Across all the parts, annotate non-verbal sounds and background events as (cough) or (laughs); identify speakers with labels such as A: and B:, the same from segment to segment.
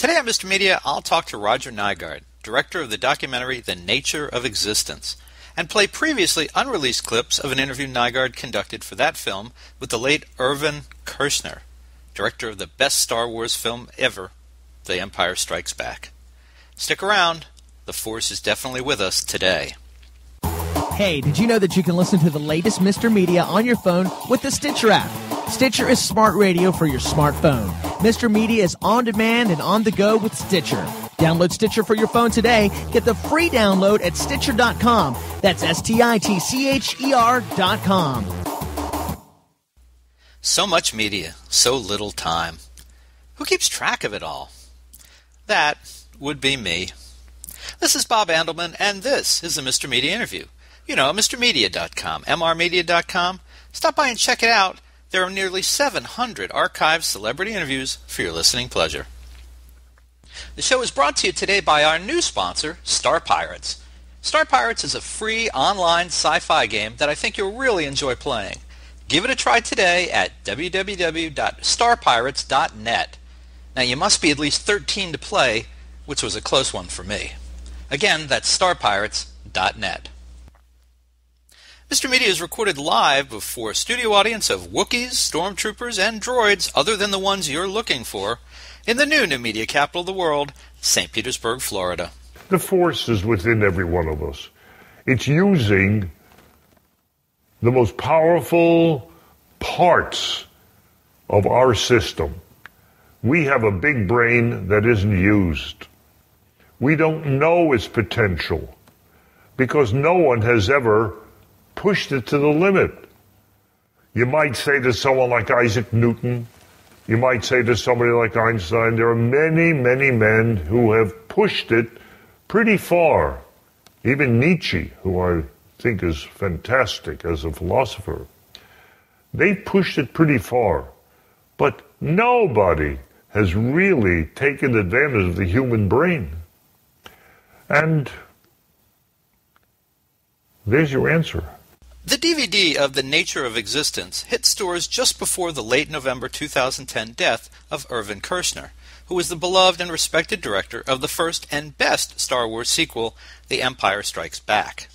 A: Today on Mr. Media, I'll talk to Roger Nygard, director of the documentary The Nature of Existence, and play previously unreleased clips of an interview Nygard conducted for that film with the late Irvin Kershner, director of the best Star Wars film ever, The Empire Strikes Back. Stick around, the Force is definitely with us today.
B: Hey, did you know that you can listen to the latest Mr. Media on your phone with the Stitcher app? Stitcher is smart radio for your smartphone. Mr. Media is on demand and on the go with Stitcher. Download Stitcher for your phone today. Get the free download at Stitcher.com. That's S T I T C H E R.com.
A: So much media, so little time. Who keeps track of it all? That would be me. This is Bob Andelman, and this is the Mr. Media Interview. You know, MrMedia.com, MRMedia.com. Stop by and check it out. There are nearly 700 archived celebrity interviews for your listening pleasure. The show is brought to you today by our new sponsor, Star Pirates. Star Pirates is a free online sci-fi game that I think you'll really enjoy playing. Give it a try today at www.starpirates.net. Now you must be at least 13 to play, which was a close one for me. Again, that's starpirates.net. Mr. Media is recorded live before a studio audience of Wookiees, stormtroopers, and droids other than the ones you're looking for in the new new media capital of the world, St. Petersburg, Florida.
C: The force is within every one of us. It's using the most powerful parts of our system. We have a big brain that isn't used. We don't know its potential because no one has ever pushed it to the limit. You might say to someone like Isaac Newton, you might say to somebody like Einstein, there are many, many men who have pushed it pretty far. Even Nietzsche, who I think is fantastic as a philosopher, they pushed it pretty far. But nobody has really taken advantage of the human brain. And there's your answer.
A: The DVD of The Nature of Existence hit stores just before the late November 2010 death of Irvin Kershner, who was the beloved and respected director of the first and best Star Wars sequel, The Empire Strikes Back.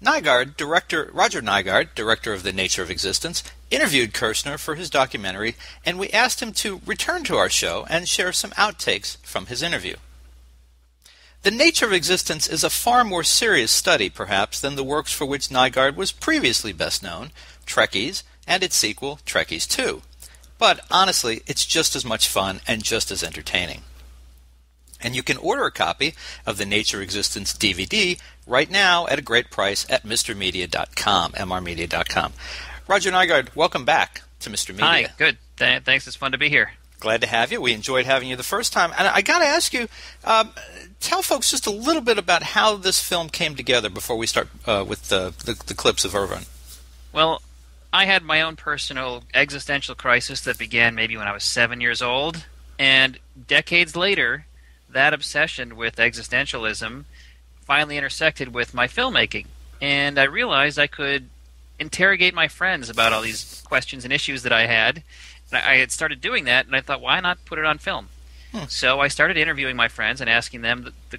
A: Nygard, director Roger Nygard, director of The Nature of Existence, interviewed Kershner for his documentary, and we asked him to return to our show and share some outtakes from his interview. The nature of existence is a far more serious study, perhaps, than the works for which Nygard was previously best known, Trekkies, and its sequel, Trekkies 2. But honestly, it's just as much fun and just as entertaining. And you can order a copy of the Nature of Existence DVD right now at a great price at MrMedia.com, MRMedia.com. Roger Nygard, welcome back to Mr. Media.
D: Hi, good. Th- thanks. It's fun to be here.
A: Glad to have you. We enjoyed having you the first time. And I got to ask you, um, tell folks just a little bit about how this film came together before we start uh, with the, the, the clips of Irvin.
D: Well, I had my own personal existential crisis that began maybe when I was seven years old, and decades later, that obsession with existentialism finally intersected with my filmmaking, and I realized I could interrogate my friends about all these questions and issues that I had. And I had started doing that, and I thought, why not put it on film? Hmm. So I started interviewing my friends and asking them the, the,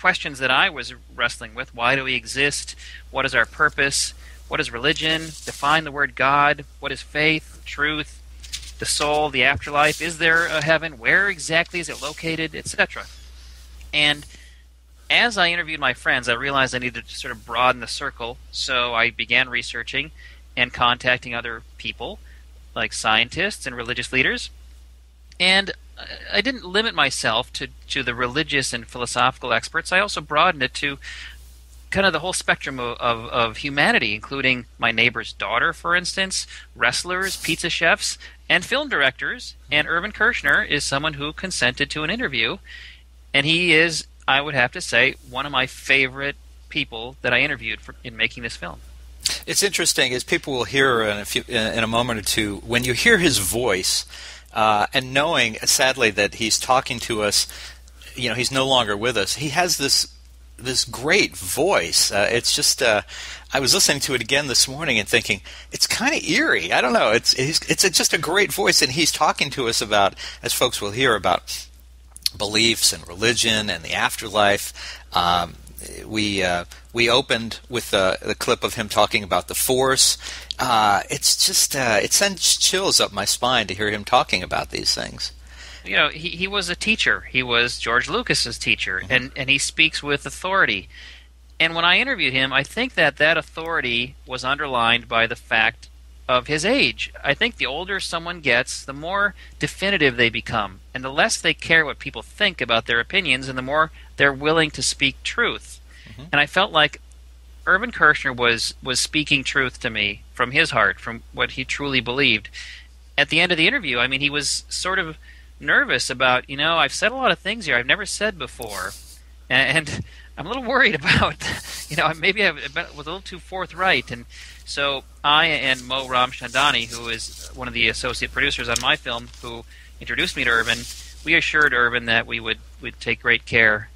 D: questions that I was wrestling with. Why do we exist? What is our purpose? What is religion? Define the word God. What is faith, truth, the soul, the afterlife? Is there a heaven? Where exactly is it located? Etc. And as I interviewed my friends, I realized I needed to sort of broaden the circle. So I began researching and contacting other people, like scientists and religious leaders. And I didn't limit myself to, to the religious and philosophical experts. I also broadened it to kind of the whole spectrum of, of, of, humanity, including my neighbor's daughter, for instance, wrestlers, pizza chefs, and film directors. And Irvin Kershner is someone who consented to an interview. And he is, I would have to say, one of my favorite people that I interviewed for, in making this film.
A: It's interesting, as people will hear in a, few, in a moment or two, when you hear his voice, uh, and knowing, sadly, that he's talking to us, you know, he's no longer with us. He has this this great voice. Uh, it's just uh, I was listening to it again this morning and thinking it's kind of eerie. I don't know. It's it's, it's a, just a great voice, and he's talking to us about, as folks will hear about beliefs and religion and the afterlife. Um, we uh, we opened with the, the clip of him talking about the force. Uh, it's just uh, it sends chills up my spine to hear him talking about these things.
D: You know, he, he was a teacher. He was George Lucas's teacher, mm-hmm. and, and he speaks with authority. And when I interviewed him, I think that that authority was underlined by the fact of his age. I think the older someone gets, the more definitive they become, and the less they care what people think about their opinions, and the more they're willing to speak truth. Mm-hmm. And I felt like Irvin Kershner was was speaking truth to me from his heart, from what he truly believed. At the end of the interview, I mean, he was sort of nervous about, you know, I've said a lot of things here I've never said before, and (laughs) I'm a little worried (laughs) about, you know, maybe I was a little too forthright. And so I and Mo Ramchandani, who is one of the associate producers on my film, who introduced me to Irvin, we assured Irvin that we would would take great care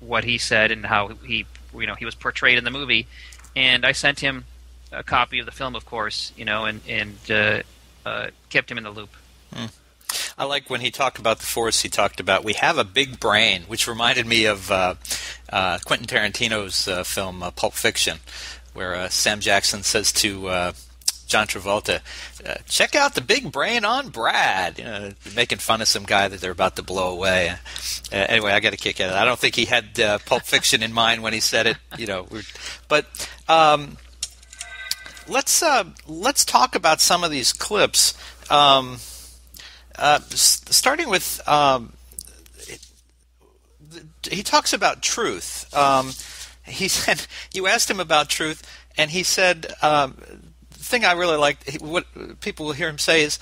D: what he said and how he, you know, he was portrayed in the movie. And I sent him a copy of the film, of course, you know, and and uh, uh, kept him in the loop.
A: Mm. I like when he talked about the force. He talked about we have a big brain, which reminded me of uh, uh, Quentin Tarantino's uh, film uh, Pulp Fiction, where Sam Jackson says to John Travolta, "Check out the big brain on Brad," you know, making fun of some guy that they're about to blow away. anyway, I got a kick out of it. I don't think he had Pulp Fiction in mind when he said it, you know. But um, let's let's talk about some of these clips. Um, uh, starting with, um, he talks about truth. Um, he (laughs) said you asked him about truth, and he said um, thing I really liked. What people will hear him say is,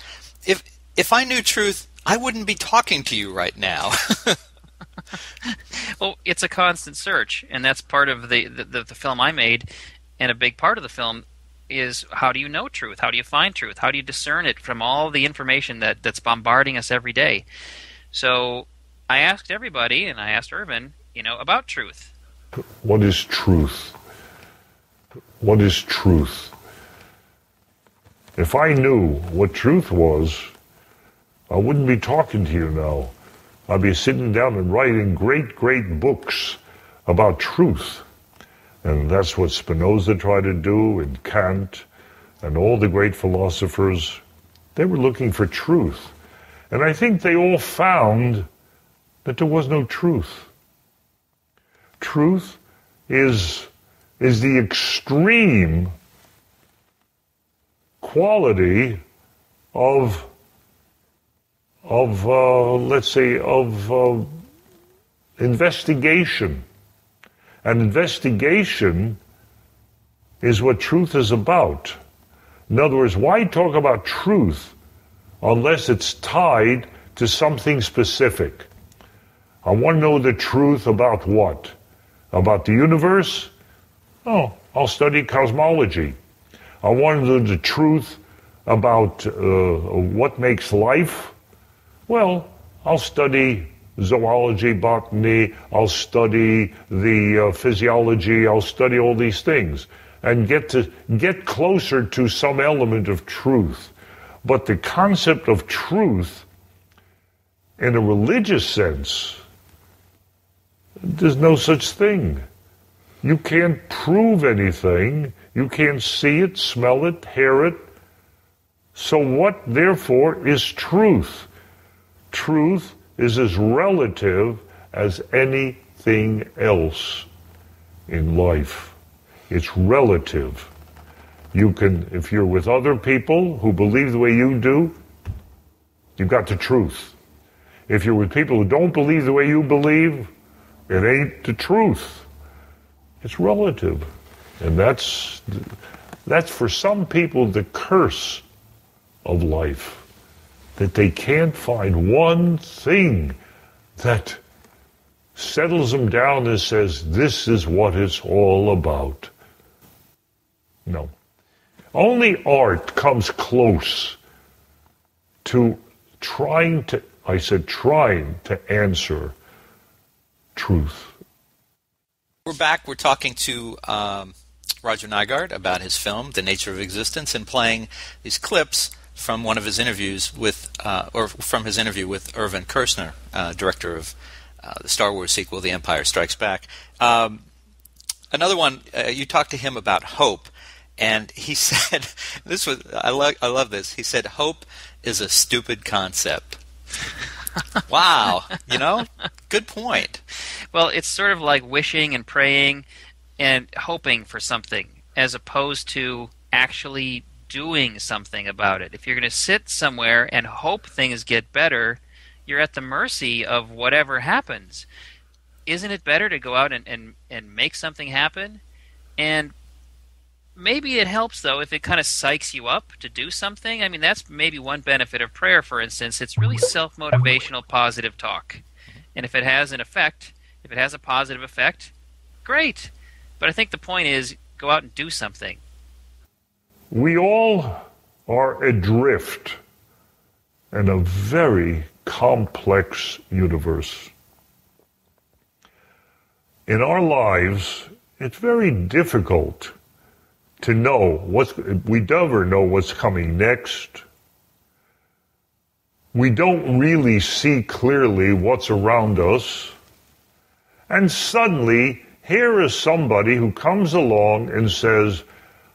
A: "If if I knew truth, I wouldn't be talking to you right now." (laughs)
D: well, it's a constant search, and that's part of the, the the film I made, and a big part of the film is how do you know truth? How do you find truth? How do you discern it from all the information that, that's bombarding us every day? So I asked everybody, and I asked Irvin, you know, about truth.
C: What is truth? What is truth? If I knew what truth was, I wouldn't be talking to you now. I'd be sitting down and writing great, great books about truth. And that's what Spinoza tried to do, and Kant, and all the great philosophers. They were looking for truth. And I think they all found that there was no truth. Truth is, is the extreme quality of, of uh, let's say, of uh, investigation an investigation is what truth is about. In other words, why talk about truth unless it's tied to something specific? I want to know the truth about what? About the universe? Oh, I'll study cosmology. I want to know the truth about uh, what makes life? Well, I'll study zoology, botany, I'll study the uh, physiology, I'll study all these things and get to get closer to some element of truth. But the concept of truth in a religious sense, there's no such thing. You can't prove anything. You can't see it, smell it, hear it. So what, therefore, is truth? Truth is as relative as anything else in life. It's relative. You can, if you're with other people who believe the way you do, you've got the truth. If you're with people who don't believe the way you believe, it ain't the truth. It's relative. And that's, that's for some people the curse of life that they can't find one thing that settles them down and says, this is what it's all about. No. Only art comes close to trying to, I said trying to answer truth.
A: We're back. We're talking to um, Roger Nygard about his film, The Nature of Existence, and playing these clips from one of his interviews with, uh, or from his interview with Irvin Kershner, uh, director of uh, the Star Wars sequel, The Empire Strikes Back. Um, another one, uh, you talked to him about hope, and he (laughs) said, "This was I love I love this." He said, "Hope is a stupid concept." (laughs) wow, you know, good point.
D: Well, it's sort of like wishing and praying and hoping for something as opposed to actually doing something about it. If you're going to sit somewhere and hope things get better, you're at the mercy of whatever happens. Isn't it better to go out and, and, and make something happen? And maybe it helps though if it kind of psychs you up to do something. I mean, that's maybe one benefit of prayer, for instance. It's really self motivational, positive talk. And if it has an effect, if it has a positive effect, great. But I think the point is go out and do something.
C: We all are adrift in a very complex universe. In our lives, it's very difficult to know what's, we never know what's coming next. We don't really see clearly what's around us. And suddenly, here is somebody who comes along and says,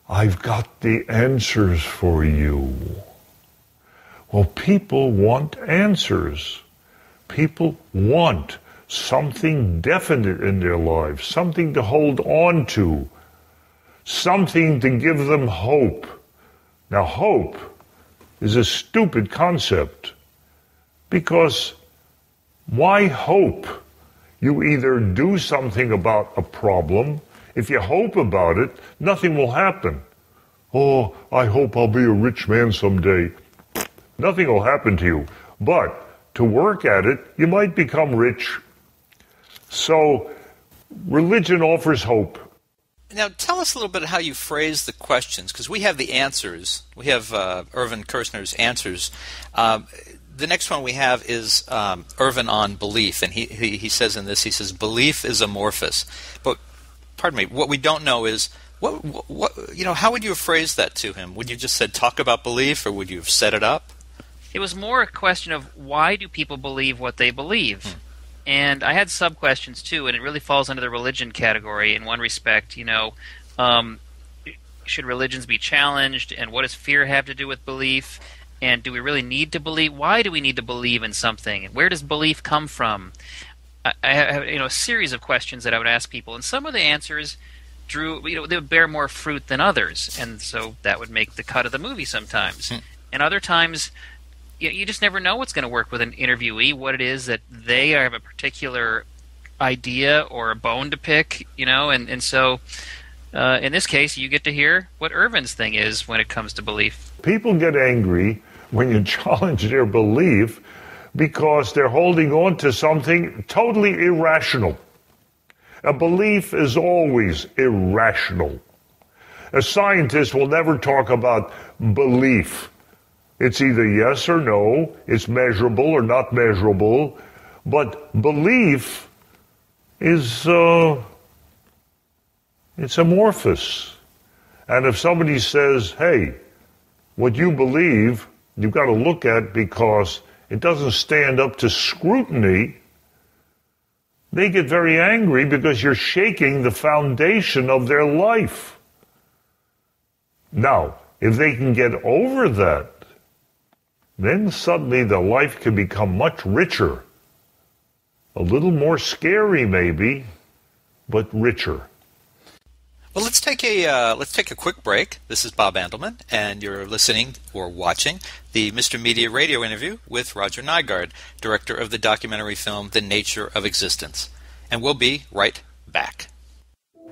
C: I've got the answers for you. Well, people want answers. People want something definite in their lives, something to hold on to, something to give them hope. Now, hope is a stupid concept because why hope? You either do something about a problem. If you hope about it, nothing will happen. Oh, I hope I'll be a rich man someday. Nothing will happen to you. But to work at it, you might become rich. So, religion offers hope.
A: Now, tell us a little bit how you phrase the questions, because we have the answers. We have uh, Irvin Kershner's answers. Um, the next one we have is um, Irvin on belief, and he, he, he says in this, he says, belief is amorphous. But, pardon me, what we don't know is, what, what, what you know, how would you have phrased that to him? Would you just said talk about belief, or would you have set it up?
D: It was more a question of why do people believe what they believe? Hmm. And I had sub questions too, and it really falls under the religion category in one respect. You know, um, should religions be challenged, and what does fear have to do with belief? And do we really need to believe? Why do we need to believe in something? Where does belief come from? I, I have you know a series of questions that I would ask people, and some of the answers drew you know they would bear more fruit than others, and so that would make the cut of the movie sometimes. Hmm. And other times you, you just never know what's going to work with an interviewee. What it is that they have a particular idea or a bone to pick, you know, and and so. Uh, in this case, you get to hear what Irvin's thing is when it comes to belief.
C: People get angry when you (laughs) challenge their belief because they're holding on to something totally irrational. A belief is always irrational. A scientist will never talk about belief. It's either yes or no, it's measurable or not measurable, but belief is uh, it's amorphous. And if somebody says, "Hey, what you believe, you've got to look at because it doesn't stand up to scrutiny," they get very angry because you're shaking the foundation of their life. Now, if they can get over that, then suddenly the life can become much richer. A little more scary, maybe, but richer.
A: Well, let's take a uh, let's take a quick break. This is Bob Andelman, and you're listening or watching the Mr. Media radio interview with Roger Nygard, director of the documentary film *The Nature of Existence*, and we'll be right back.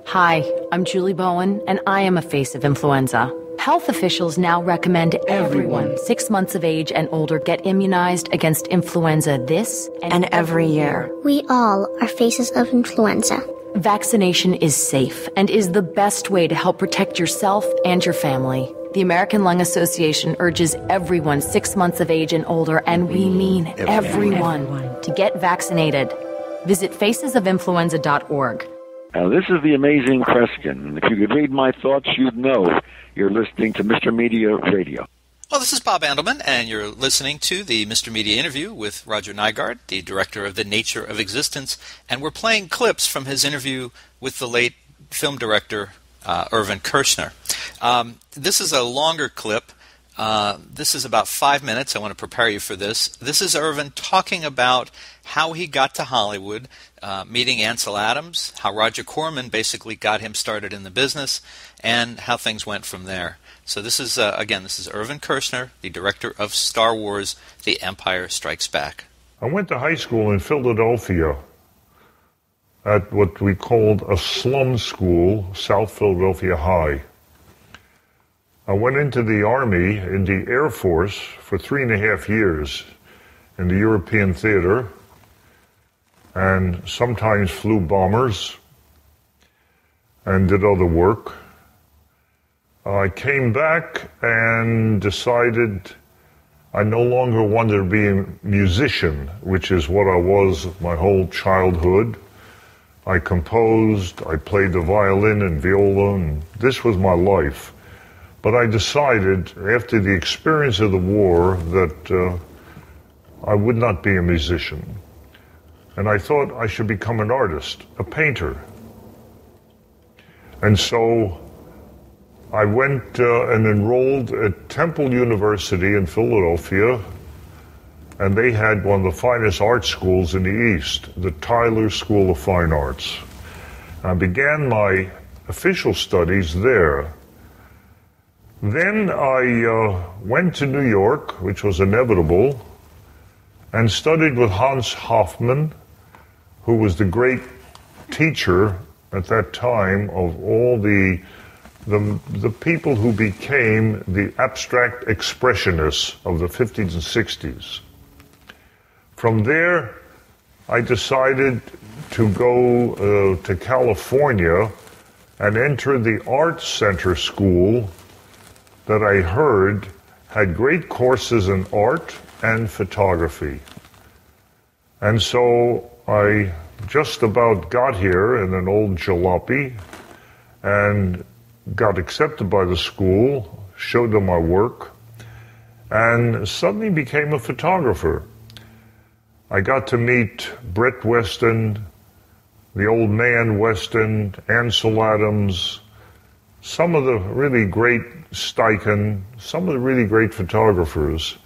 E: Hi, I'm Julie Bowen, and I am a face of influenza. Health officials now recommend everyone six months of age and older get immunized against influenza this and, and every year.
F: We all are faces of influenza.
E: Vaccination is safe and is the best way to help protect yourself and your family. The American Lung Association urges everyone six months of age and older, and we mean everyone, everyone. to get vaccinated. Visit facesofinfluenza.org.
G: Now, this is the amazing Kreskin. If you could read my thoughts, you'd know you're listening to Mr. Media Radio.
A: Well, this is Bob Andelman, and you're listening to the Mr. Media interview with Roger Nygard, the director of The Nature of Existence, and we're playing clips from his interview with the late film director uh, Irvin Kershner. Um, this is a longer clip. Uh, this is about five minutes. I want to prepare you for this. This is Irvin talking about how he got to Hollywood, uh, meeting Ansel Adams, how Roger Corman basically got him started in the business, and how things went from there. So this is uh, again, this is Irvin Kershner, the director of Star Wars: The Empire Strikes Back.
C: I went to high school in Philadelphia at what we called a slum school, South Philadelphia High. I went into the Army, in the Air Force, for three and a half years in the European theater, and sometimes flew bombers and did other work. I came back and decided I no longer wanted to be a musician, which is what I was my whole childhood. I composed, I played the violin and viola, and this was my life. But I decided, after the experience of the war, that uh, I would not be a musician. And I thought I should become an artist, a painter. And so I went uh, and enrolled at Temple University in Philadelphia and they had one of the finest art schools in the East, the Tyler School of Fine Arts. I began my official studies there. Then I uh, went to New York, which was inevitable, and studied with Hans Hofmann, who was the great teacher at that time of all the the, the people who became the abstract expressionists of the 50s and 60s. From there, I decided to go uh, to California and enter the Art Center School that I heard had great courses in art and photography. And so I just about got here in an old jalopy and got accepted by the school, showed them my work, and suddenly became a photographer. I got to meet Brett Weston, the old man Weston, Ansel Adams, some of the really great Steichen, some of the really great photographers,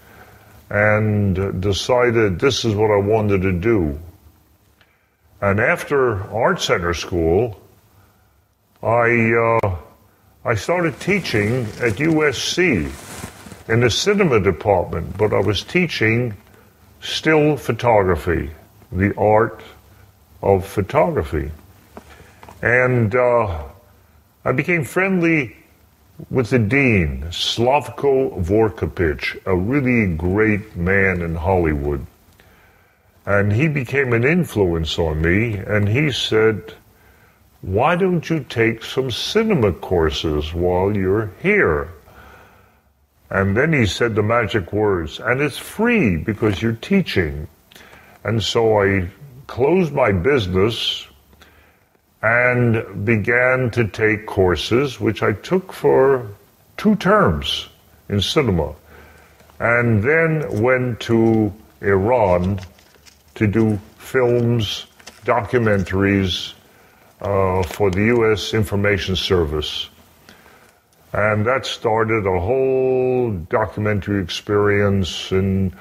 C: and decided this is what I wanted to do. And after Art Center School, I, uh, I started teaching at USC in the cinema department, but I was teaching still photography, the art of photography. And uh, I became friendly with the dean, Slavko Vorkapich, a really great man in Hollywood. And he became an influence on me, and he said, Why don't you take some cinema courses while you're here? And then he said the magic words, and it's free because you're teaching. And so I closed my business and began to take courses, which I took for two terms in cinema. And then went to Iran to do films, documentaries uh, for the U.S. Information Service. And that started a whole documentary experience in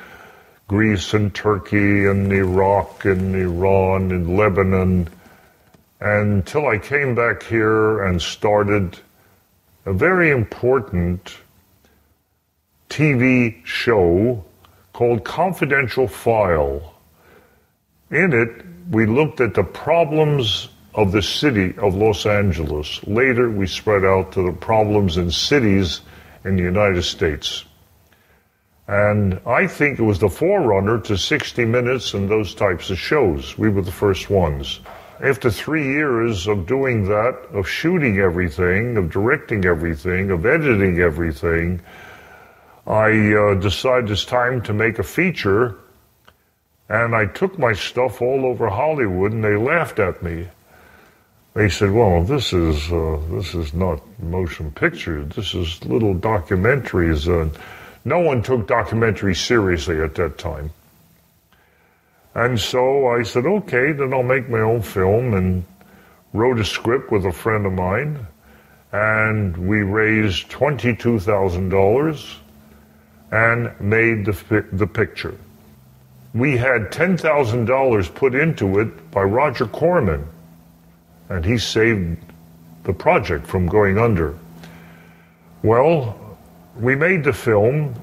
C: Greece and Turkey and Iraq and Iran and Lebanon until I came back here and started a very important TV show called Confidential File. In it, we looked at the problems of the city of Los Angeles. Later, we spread out to the problems in cities in the United States. And I think it was the forerunner to 60 Minutes and those types of shows. We were the first ones. After three years of doing that, of shooting everything, of directing everything, of editing everything, I uh, decided it's time to make a feature. And I took my stuff all over Hollywood and they laughed at me. They said, "Well, this is uh, this is not motion picture. This is little documentaries." Uh, no one took documentaries seriously at that time. And so I said, "Okay, then I'll make my own film," and wrote a script with a friend of mine, and we raised twenty-two thousand dollars and made the the picture. We had ten thousand dollars put into it by Roger Corman and he saved the project from going under. Well, we made the film,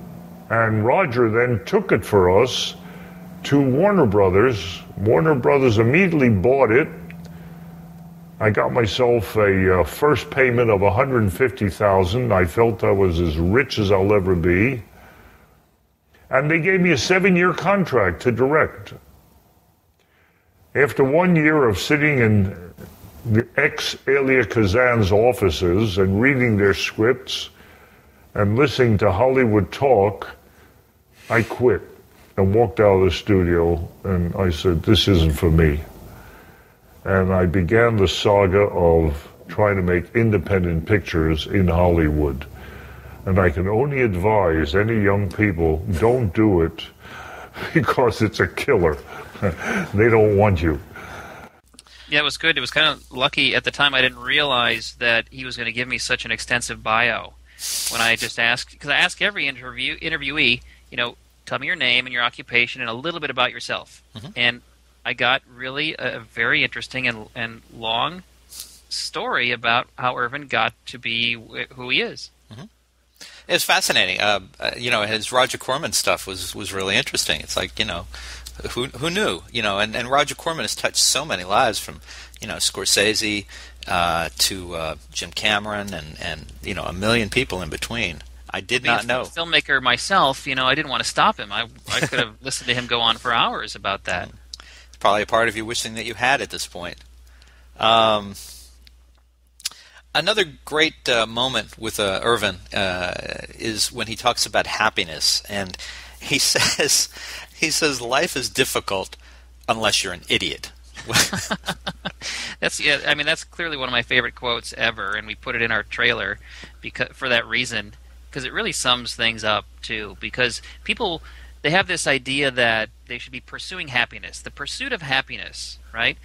C: and Roger then took it for us to Warner Brothers. Warner Brothers immediately bought it. I got myself a uh, first payment of 150,000. I felt I was as rich as I'll ever be. And they gave me a 7-year contract to direct. After 1 year of sitting in the ex Elia Kazan's offices and reading their scripts and listening to Hollywood talk, I quit and walked out of the studio and I said, This isn't for me. And I began the saga of trying to make independent pictures in Hollywood. And I can only advise any young people don't do it (laughs) because it's a killer. (laughs) they don't want you.
D: Yeah, it was good. It was kind of lucky at the time. I didn't realize that he was going to give me such an extensive bio. When I just asked, because I ask every interview interviewee, you know, tell me your name and your occupation and a little bit about yourself. Mm-hmm. And I got really a, very interesting and and long story about how Irvin got to be who he is.
A: Mm-hmm. It's fascinating. Uh, uh, you know, his Roger Corman stuff was was really interesting. It's like you know, who who knew? You know, and, and Roger Corman has touched so many lives from you know Scorsese uh, to uh, Jim Cameron and and you know a million people in between. I did
D: Being
A: not know.
D: filmmaker myself, you know, I didn't want to stop him. I I could have (laughs) listened to him go on for hours about that.
A: It's probably a part of you wishing that you had at this point. Um, another great uh, moment with uh, Irvin uh, is when he talks about happiness, and he (laughs) says he says life is difficult unless you're an idiot. (laughs)
D: that's yeah. I mean, that's clearly one of my favorite quotes ever, and we put it in our trailer because for that reason, because it really sums things up too. Because people they have this idea that they should be pursuing happiness, the pursuit of happiness, right?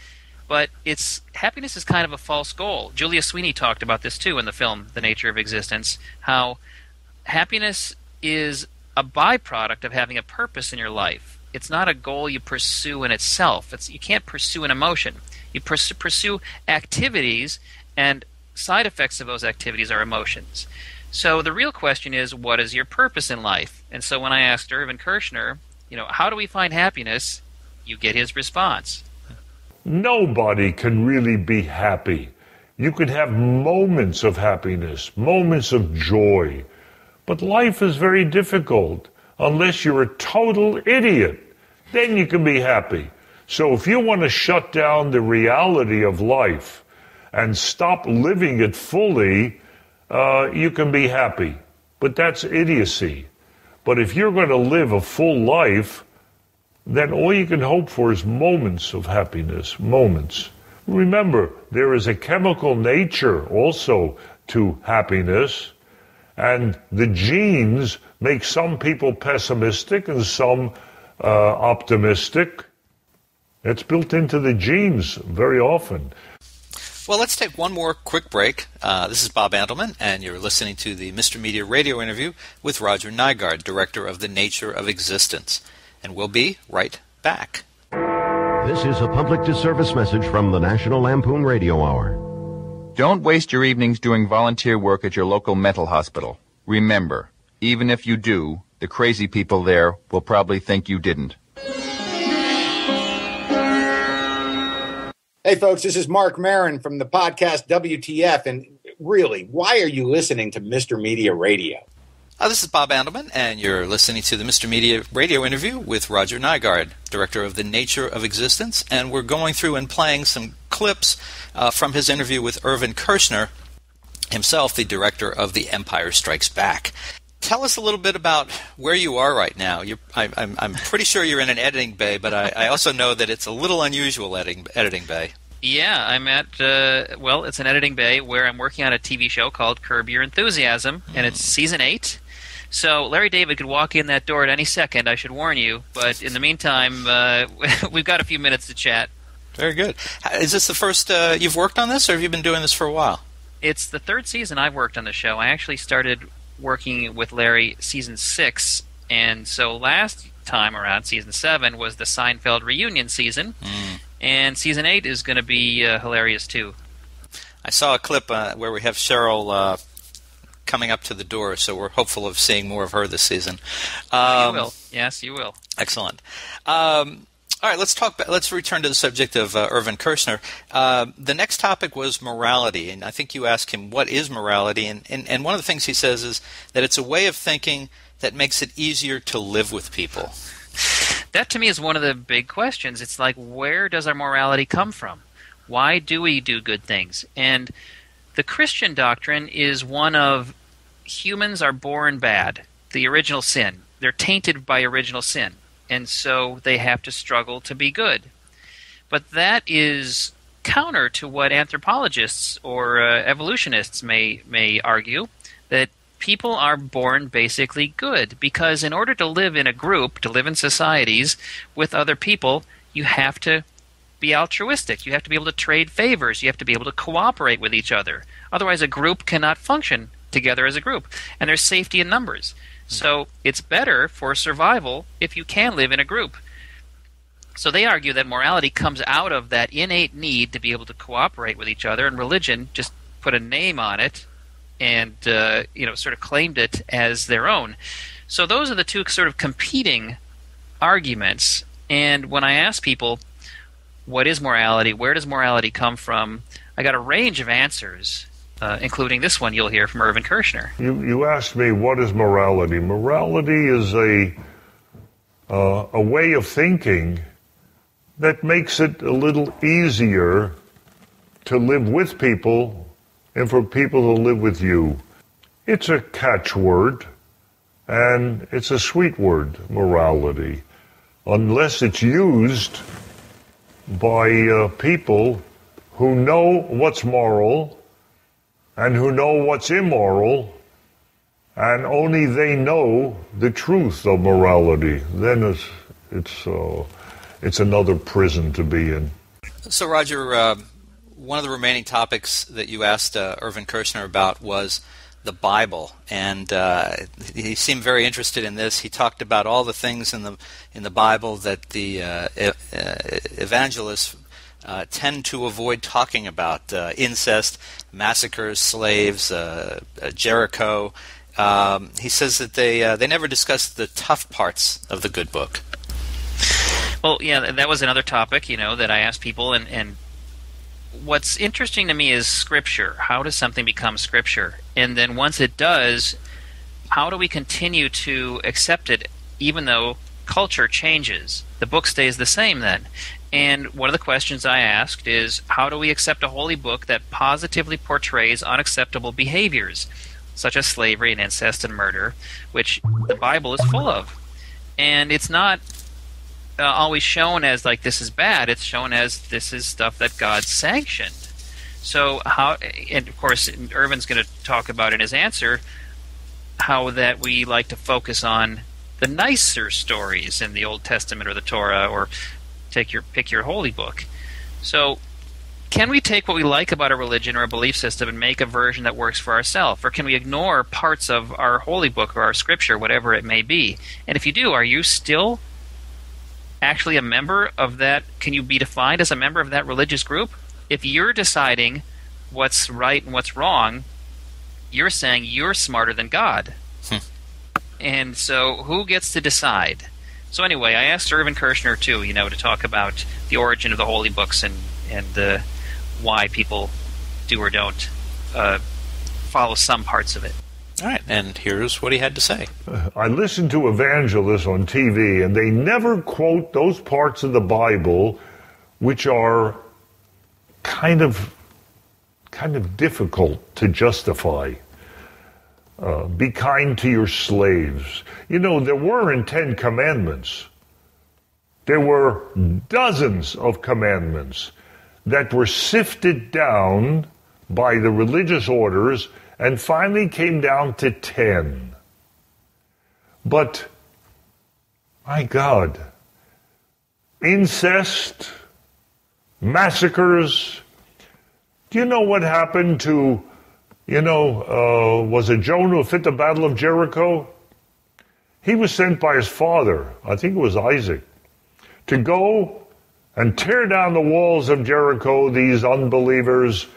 D: But it's happiness is kind of a false goal. Julia Sweeney talked about this too in the film The Nature of Existence. How happiness is a byproduct of having a purpose in your life. It's not a goal you pursue in itself. It's you can't pursue an emotion. You pursue, pursue activities, and side effects of those activities are emotions. So the real question is, what is your purpose in life? And so when I asked Irvin Kershner, you know, how do we find happiness? You get his response.
C: Nobody can really be happy. You could have moments of happiness, moments of joy, but life is very difficult unless you're a total idiot. Then you can be happy. So if you want to shut down the reality of life and stop living it fully, uh, you can be happy. But that's idiocy. But if you're going to live a full life, then all you can hope for is moments of happiness, moments. Remember, there is a chemical nature also to happiness. And the genes make some people pessimistic and some uh, optimistic. It's built into the genes very often.
A: Well, let's take one more quick break. Uh, this is Bob Andelman, and you're listening to the Mr. Media radio interview with Roger Nygard, director of The Nature of Existence. And we'll be right back.
H: This is a public disservice message from the National Lampoon Radio Hour.
I: Don't waste your evenings doing volunteer work at your local mental hospital. Remember, even if you do, the crazy people there will probably think you didn't.
J: Hey, folks, this is Marc Maron from the podcast WTF. And really, why are you listening to Mr. Media Radio?
A: Uh, this is Bob Andelman, and you're listening to the Mr. Media radio interview with Roger Nygard, director of The Nature of Existence. And we're going through and playing some clips uh, from his interview with Irvin Kershner, himself the director of The Empire Strikes Back. Tell us a little bit about where you are right now. I, am pretty sure you're in an editing bay, but I, I, also know that it's a little unusual editing, editing bay.
D: Yeah, I'm at uh, well, it's an editing bay where I'm working on a TV show called Curb Your Enthusiasm, and it's season eight. So Larry David could walk in that door at any second. I should warn you. But in the meantime, uh, (laughs) we've got a few minutes to chat.
A: Very good. Is this the first uh, you've worked on this, or have you been doing this for a while?
D: It's the third season I've worked on the show. I actually started working with Larry season six, and so last time around, season seven was the Seinfeld reunion season,
A: Mm.
D: and season eight is going to be uh, hilarious too.
A: I saw a clip uh, where we have Cheryl uh, coming up to the door, so we're hopeful of seeing more of her this season. Um,
D: you will, yes, you will.
A: Excellent. Um, all right, let's talk. Let's return to the subject of uh, Irvin Kershner. Uh, the next topic was morality, and I think you asked him what is morality, and, and and one of the things he says is that it's a way of thinking that makes it easier to live with people.
D: That to me is one of the big questions. It's like, where does our morality come from? Why do we do good things? And the Christian doctrine is one of humans are born bad, the original sin. They're tainted by original sin, and so they have to struggle to be good. But that is counter to what anthropologists or uh, evolutionists may may argue that people are born basically good because in order to live in a group, to live in societies with other people, you have to be altruistic. You have to be able to trade favors. You have to be able to cooperate with each other. Otherwise, a group cannot function together as a group. And there's safety in numbers. So it's better for survival if you can live in a group. So they argue that morality comes out of that innate need to be able to cooperate with each other, and religion just put a name on it and uh, you know sort of claimed it as their own. So those are the two sort of competing arguments. And when I ask people, what is morality? Where does morality come from? I got a range of answers, uh, including this one you'll hear from Irvin Kershner.
C: You, you asked me what is morality. Morality is a uh, a way of thinking that makes it a little easier to live with people and for people to live with you. It's a catchword and it's a sweet word, morality, unless it's used by uh, people who know what's moral and who know what's immoral, and only they know the truth of morality. Then it's it's uh, it's another prison to be in.
A: So, Roger, uh, one of the remaining topics that you asked uh, Irvin Kershner about was the Bible, and uh, he seemed very interested in this. He talked about all the things in the in the Bible that the uh, uh, evangelists uh, tend to avoid talking about: uh, incest, massacres, slaves, uh, uh, Jericho. Um, he says that they uh, they never discuss the tough parts of the good book.
D: Well, yeah, that was another topic, you know, that I asked people, and, and what's interesting to me is scripture. How does something become scripture? And then once it does, how do we continue to accept it even though culture changes? The book stays the same then. And one of the questions I asked is how do we accept a holy book that positively portrays unacceptable behaviors, such as slavery and incest and murder, which the Bible is full of? And it's not uh, always shown as like this is bad. It's shown as this is stuff that God sanctioned. So how, and of course, Irvin's going to talk about in his answer how that we like to focus on the nicer stories in the Old Testament or the Torah, or take your pick your holy book. So, can we take what we like about a religion or a belief system and make a version that works for ourselves, or can we ignore parts of our holy book or our scripture, whatever it may be? And if you do, are you still actually a member of that? Can you be defined as a member of that religious group? If you're deciding what's right and what's wrong, you're saying you're smarter than God. Hmm. and so, who gets to decide? So anyway, I asked Irvin Kershner too, you know, to talk about the origin of the holy books and and uh, why people do or don't uh, follow some parts of it.
A: All right, and here's what he had to say.
C: I listen to evangelists on TV, and they never quote those parts of the Bible which are kind of kind of difficult to justify. Uh, be kind to your slaves. You know, there weren't Ten Commandments. There were dozens of commandments. that were sifted down by the religious orders and finally came down to 10. But, my God, incest, massacres. Do you know what happened to, you know, uh, was it Jonah who fit the Battle of Jericho? He was sent by his father, I think it was Isaac, to go and tear down the walls of Jericho, these unbelievers,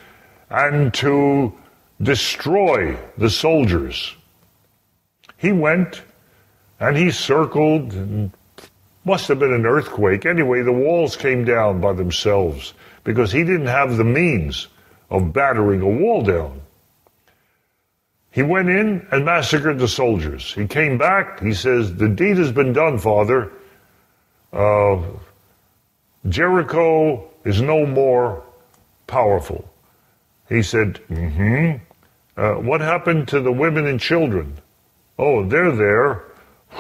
C: and to destroy the soldiers. He went and he circled and must have been an earthquake. Anyway, the walls came down by themselves because he didn't have the means of battering a wall down. He went in and massacred the soldiers. He came back. He says, The deed has been done, Father. Uh, Jericho is no more powerful. He said, Mm hmm. Uh, what happened to the women and children? Oh, they're there. (laughs)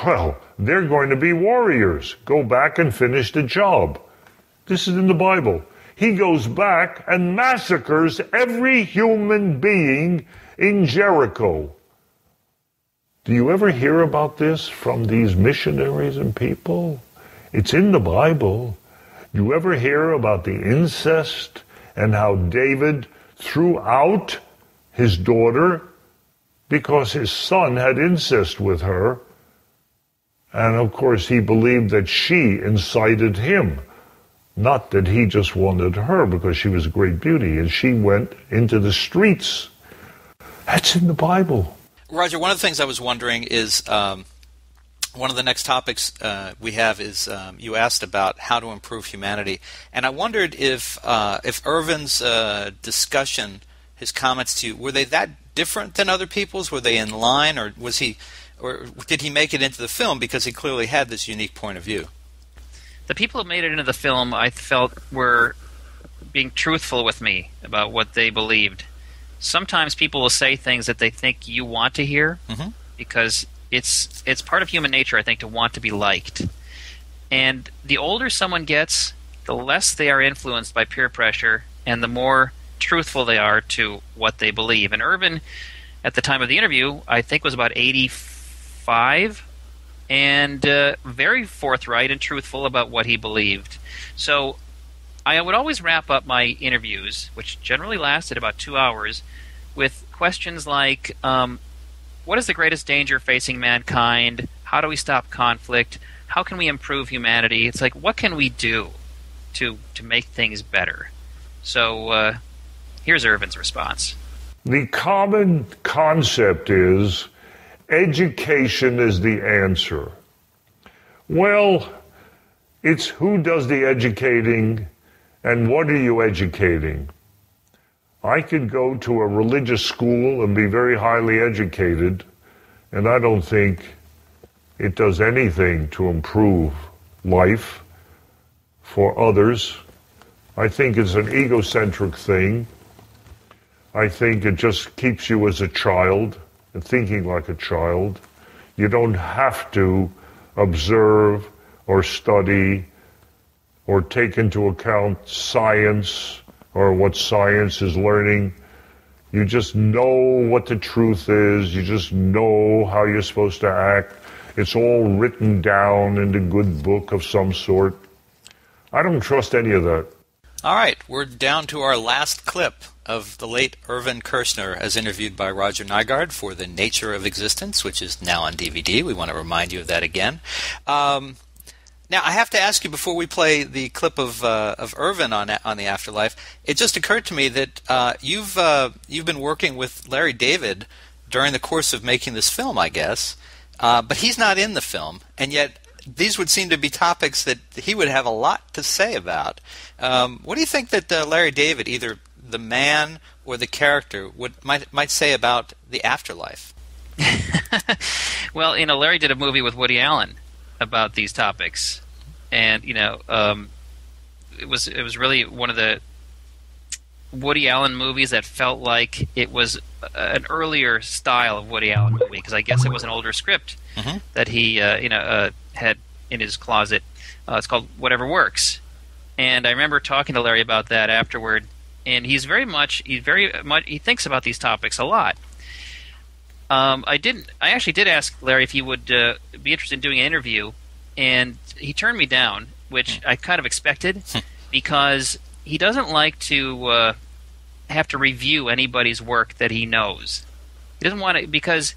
C: Well, they're going to be warriors. Go back and finish the job. This is in the Bible. He goes back and massacres every human being in Jericho. Do you ever hear about this from these missionaries and people? It's in the Bible. Do You ever hear about the incest and how David threw out his daughter because his son had incest with her? And of course, he believed that she incited him, not that he just wanted her because she was a great beauty. And she went into the streets. That's in the Bible.
A: Roger, one of the things I was wondering is um, one of the next topics uh, we have is um, you asked about how to improve humanity, and I wondered if uh, if Irvin's uh, discussion, his comments to you, were they that different than other people's? Were they in line, or was he or did he make it into the film because he clearly had this unique point of view?
D: The people who made it into the film, I felt, were being truthful with me about what they believed. Sometimes people will say things that they think you want to hear
A: mm-hmm.
D: because it's it's part of human nature, I think, to want to be liked. And the older someone gets, the less they are influenced by peer pressure, and the more truthful they are to what they believe. And Irvin, at the time of the interview, I think was about eighty five, and uh, very forthright and truthful about what he believed. So I would always wrap up my interviews, which generally lasted about two hours, with questions like um, What is the greatest danger facing mankind? How do we stop conflict? How can we improve humanity? It's like, what can we do to, to make things better? So uh, here's Irvin's response.
C: The common concept is education is the answer. Well, it's who does the educating and what are you educating? I could go to a religious school and be very highly educated, and I don't think it does anything to improve life for others. I think it's an egocentric thing. I think it just keeps you as a child and thinking like a child. You don't have to observe or study or take into account science or what science is learning. You just know what the truth is. You just know how you're supposed to act. It's all written down in the good book of some sort. I don't trust any of that.
A: All right, we're down to our last clip of the late Irvin Kershner as interviewed by Roger Nygard for The Nature of Existence, which is now on DVD. We want to remind you of that again. Um, now, I have to ask you before we play the clip of uh, of Irvin on on the Afterlife. It just occurred to me that uh, you've uh, you've been working with Larry David during the course of making this film, I guess, uh, but he's not in the film, and yet these would seem to be topics that he would have a lot to say about. Um, what do you think that uh, Larry David, either the man or the character, would might might say about the afterlife? (laughs)
D: well, you know, Larry did a movie with Woody Allen about these topics, and you know, um, it was it was really one of the Woody Allen movies that felt like it was an earlier style of Woody Allen movie because I guess it was an older script
A: mm-hmm.
D: that he uh, you know uh, had in his closet. Uh, it's called Whatever Works, And I remember talking to Larry about that afterward, and he's very much he's very much he thinks about these topics a lot. Um, I didn't. I actually did ask Larry if he would uh, be interested in doing an interview, and he turned me down, which I kind of expected, (laughs) because he doesn't like to uh, have to review anybody's work that he knows. He doesn't want to because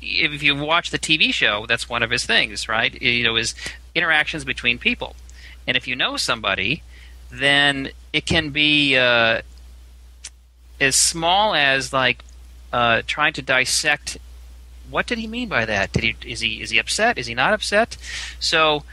D: if you watch the TV show, that's one of his things, right? You know, his interactions between people, and if you know somebody, then it can be uh, as small as like uh, trying to dissect what did he mean by that? Did he is he is he upset? Is he not upset? So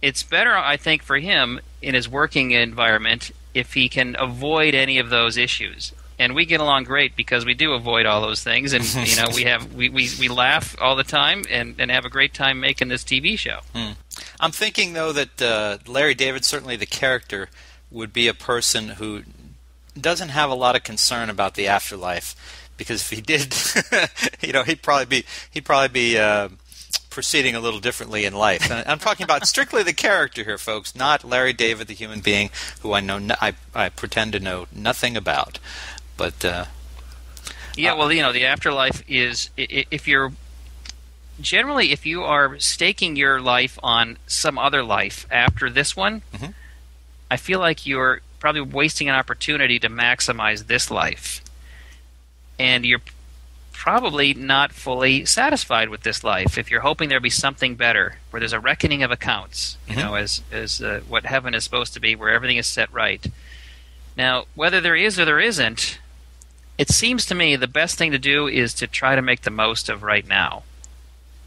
D: it's better, I think, for him in his working environment if he can avoid any of those issues. And we get along great because we do avoid all those things, and (laughs) you know we have we, we, we laugh all the time and, and have a great time making this TV show.
A: Hmm. I'm thinking though that uh, Larry David, certainly the character, would be a person who doesn't have a lot of concern about the afterlife because if he did, (laughs) you know, he'd probably be he'd probably be uh, proceeding a little differently in life. And I'm talking about strictly the character here, folks, not Larry David, the human being who I know no, I I pretend to know nothing about. But uh,
D: yeah, well, you know, the afterlife is if you're generally if you are staking your life on some other life after this one,
A: mm-hmm.
D: I feel like you're probably wasting an opportunity to maximize this life and you're probably not fully satisfied with this life if you're hoping there'll be something better where there's a reckoning of accounts you
A: Mm-hmm.
D: know as as uh, what heaven is supposed to be where everything is set right now whether there is or there isn't it seems to me the best thing to do is to try to make the most of right now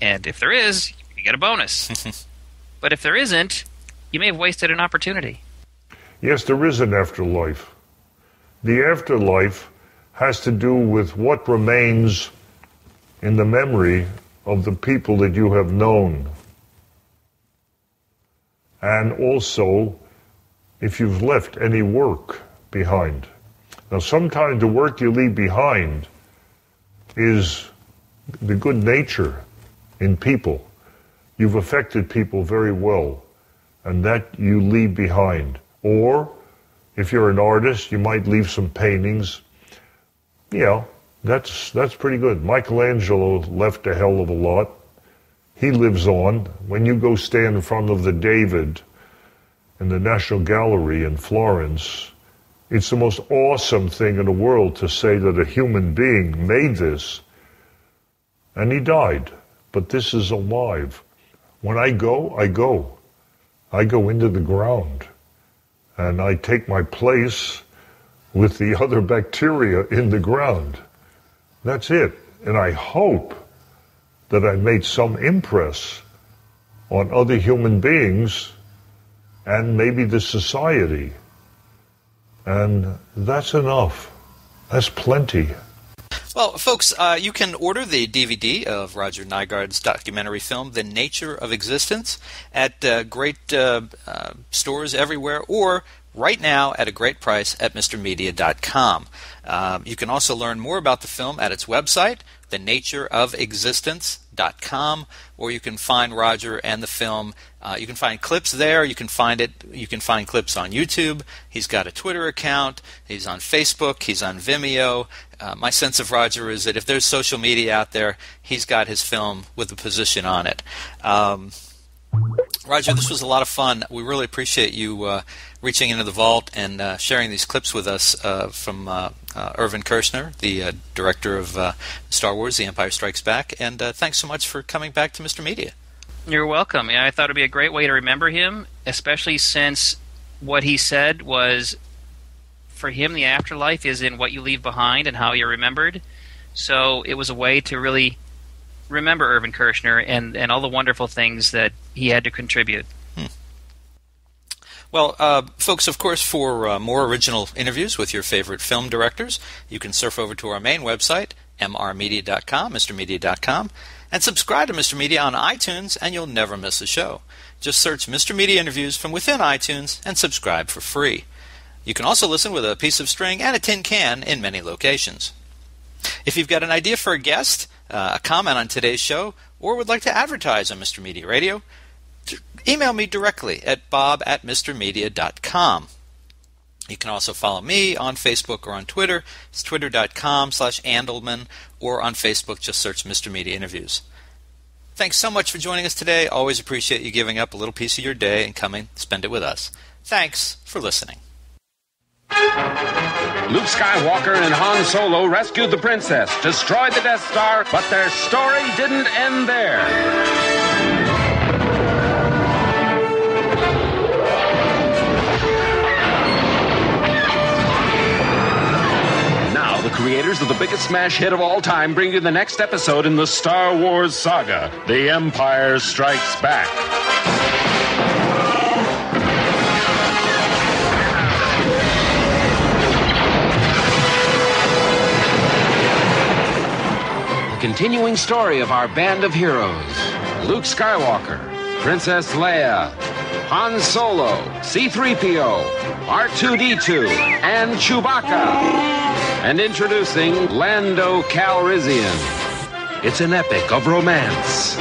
D: and if there is you get a bonus (laughs) but if there isn't you may have wasted an opportunity
C: Yes, there is an afterlife. The afterlife has to do with what remains in the memory of the people that you have known. And also, if you've left any work behind. Now, sometimes the work you leave behind is the good nature in people. You've affected people very well, and that you leave behind. Or, if you're an artist, you might leave some paintings. You know, that's that's pretty good. Michelangelo left a hell of a lot. He lives on. When you go stand in front of the David in the National Gallery in Florence, it's the most awesome thing in the world to say that a human being made this. And he died. But this is alive. When I go, I go. I go into the ground and I take my place with the other bacteria in the ground. That's it. And I hope that I made some impress on other human beings and maybe the society. And that's enough. That's plenty.
A: Well, folks, uh, you can order the DVD of Roger Nygard's documentary film, The Nature of Existence, at uh, great uh, uh, stores everywhere or right now at a great price at MrMedia.com. Um, you can also learn more about the film at its website, thenatureofexistence.com, or you can find Roger and the film. Uh, you can find clips there. You can find it. You can find clips on YouTube. He's got a Twitter account. He's on Facebook. He's on Vimeo. Uh, my sense of Roger is that if there's social media out there, he's got his film with a position on it. Um, Roger, this was a lot of fun. We really appreciate you uh, reaching into the vault and uh, sharing these clips with us uh, from uh, uh, Irvin Kershner, the uh, director of uh, Star Wars: The Empire Strikes Back. And thanks so much for coming back to Mr. Media.
D: You're welcome. Yeah, I thought it'd be a great way to remember him, especially since what he said was for him the afterlife is in what you leave behind and how you're remembered. So it was a way to really remember Irvin Kershner and, and all the wonderful things that he had to contribute.
A: Well, uh, folks, of course, for uh, more original interviews with your favorite film directors, you can surf over to our main website, mrmedia.com, mrmedia.com, and subscribe to Mr. Media on iTunes, and you'll never miss a show. Just search Mr. Media interviews from within iTunes and subscribe for free. You can also listen with a piece of string and a tin can in many locations. If you've got an idea for a guest, uh, a comment on today's show, or would like to advertise on Mr. Media Radio, email me directly at bob at mrmedia.com. You can also follow me on Facebook or on Twitter. It's twitter.com slash Andelman, or on Facebook, just search Mr. Media Interviews. Thanks so much for joining us today. Always appreciate you giving up a little piece of your day and coming spend it with us. Thanks for listening.
K: Luke Skywalker and Han Solo rescued the princess, destroyed the Death Star, but their story didn't end there. Creators of the biggest smash hit of all time bring you the next episode in the Star Wars saga The Empire Strikes Back. The continuing story of our band of heroes Luke Skywalker, Princess Leia, Han Solo, C3PO, R2D2, and Chewbacca. And introducing Lando Calrissian. It's an epic of romance.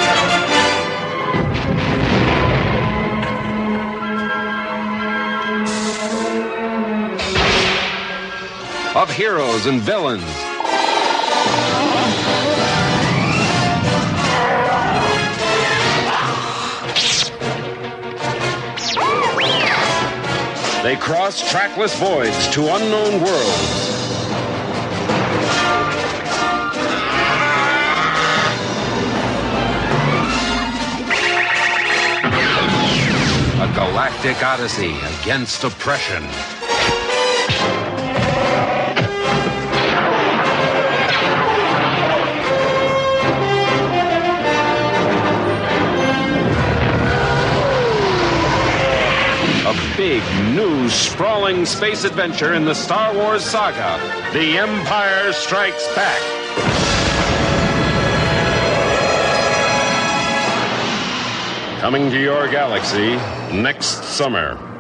K: Of heroes and villains. They cross trackless voids to unknown worlds. A galactic odyssey against oppression. Big, new, sprawling space adventure in the Star Wars saga The Empire Strikes Back. Coming to your galaxy next summer.